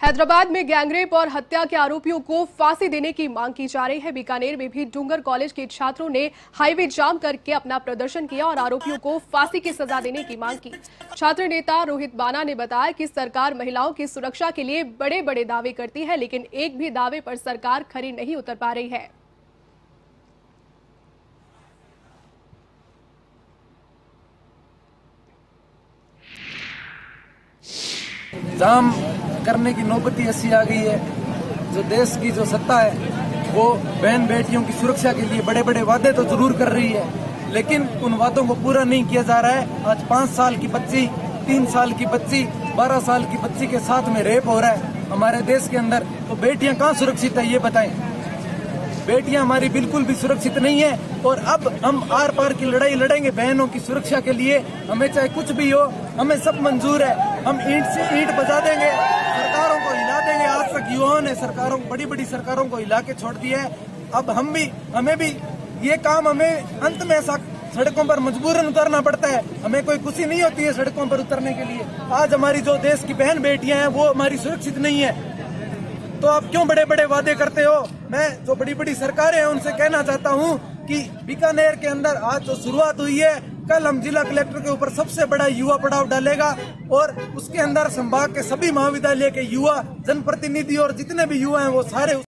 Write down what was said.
हैदराबाद में गैंगरेप और हत्या के आरोपियों को फांसी देने की मांग की जा रही है। बीकानेर में भी डूंगर कॉलेज के छात्रों ने हाईवे जाम करके अपना प्रदर्शन किया और आरोपियों को फांसी की सजा देने की मांग की। छात्र नेता रोहित बाना ने बताया कि सरकार महिलाओं की सुरक्षा के लिए बड़े बड़े दावे करती है, लेकिन एक भी दावे पर सरकार खरी नहीं उतर पा रही है। जाम करने की नौबती ऐसी आ गई है। जो देश की जो सत्ता है, वो बहन बेटियों की सुरक्षा के लिए बड़े बड़े वादे तो ज़रूर कर रही है। लेकिन उन वादों को पूरा नहीं किया जा रहा है। आज पाँच साल की बच्ची, तीन साल की बच्ची, बारह साल की बच्ची के साथ में रेप हो रहा है। हमारे देश के अंदर तो बेटियाँ कहाँ सुरक्षित है, ये बताएँ? बेटियाँ हमारी बिल्कुल भी सुरक्षित नहीं है। और अब हम आर पार की लड़ाई लड़ेंगे बहनों की सुरक्षा के लिए। हमें चाहे कुछ भी हो, हमें सब मंजूर है। हम ईंट से ईंट बजा देंगे सरकारों को हिला देंगे तक युवाओं ने सरकारों बड़ी बड़ी सरकारों को हिला के छोड़ दिया है। अब हम भी, हमें भी ये काम हमें अंत में ऐसा सड़कों पर मजबूरन उतरना पड़ता है। हमें कोई खुशी नहीं होती है सड़कों पर उतरने के लिए। आज हमारी जो देश की बहन बेटियाँ हैं, वो हमारी सुरक्षित नहीं है। तो आप क्यों बड़े बड़े वादे करते हो? मैं जो बड़ी बड़ी सरकारें हैं, उनसे कहना चाहता हूँ कि बीकानेर के अंदर आज जो शुरुआत हुई है, कल हम जिला कलेक्टर के ऊपर सबसे बड़ा युवा पड़ाव डालेगा और उसके अंदर संभाग के सभी महाविद्यालय के युवा, जनप्रतिनिधि और जितने भी युवा हैं, वो सारे